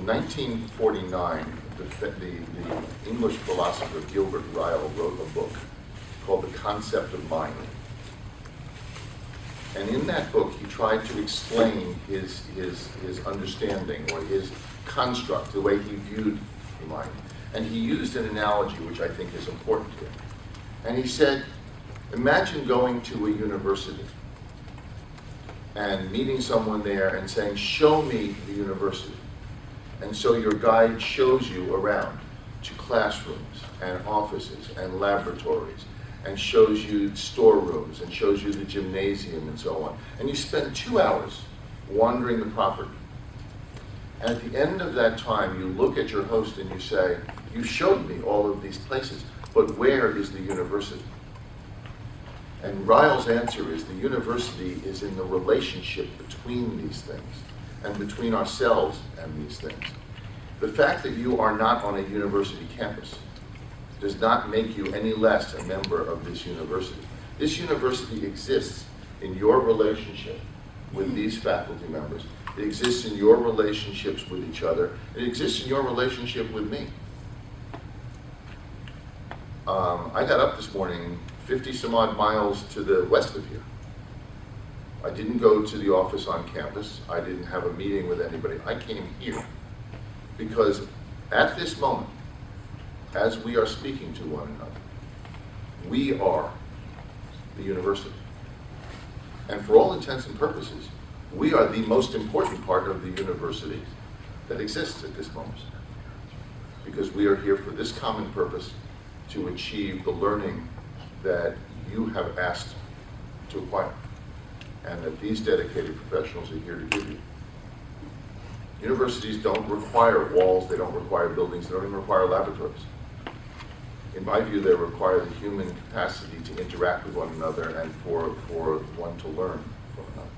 In 1949, the, the, the English philosopher Gilbert Ryle wrote a book called The Concept of Mind. And in that book, he tried to explain his, his, his understanding or his construct, the way he viewed the mind. And he used an analogy which I think is important here. And he said, imagine going to a university and meeting someone there and saying, show me the university. And so your guide shows you around to classrooms and offices and laboratories and shows you storerooms and shows you the gymnasium and so on. And you spend two hours wandering the property. And at the end of that time, you look at your host and you say, You showed me all of these places, but where is the university? And Ryle's answer is the university is in the relationship between these things and between ourselves and these things. The fact that you are not on a university campus does not make you any less a member of this university. This university exists in your relationship with these faculty members. It exists in your relationships with each other. It exists in your relationship with me. Um, I got up this morning 50 some odd miles to the west of here. I didn't go to the office on campus. I didn't have a meeting with anybody. I came here because at this moment, as we are speaking to one another, we are the university. And for all intents and purposes, we are the most important part of the university that exists at this moment. Because we are here for this common purpose to achieve the learning that you have asked to acquire and that these dedicated professionals are here to give you. Universities don't require walls, they don't require buildings, they don't even require laboratories. In my view, they require the human capacity to interact with one another and for, for one to learn from another.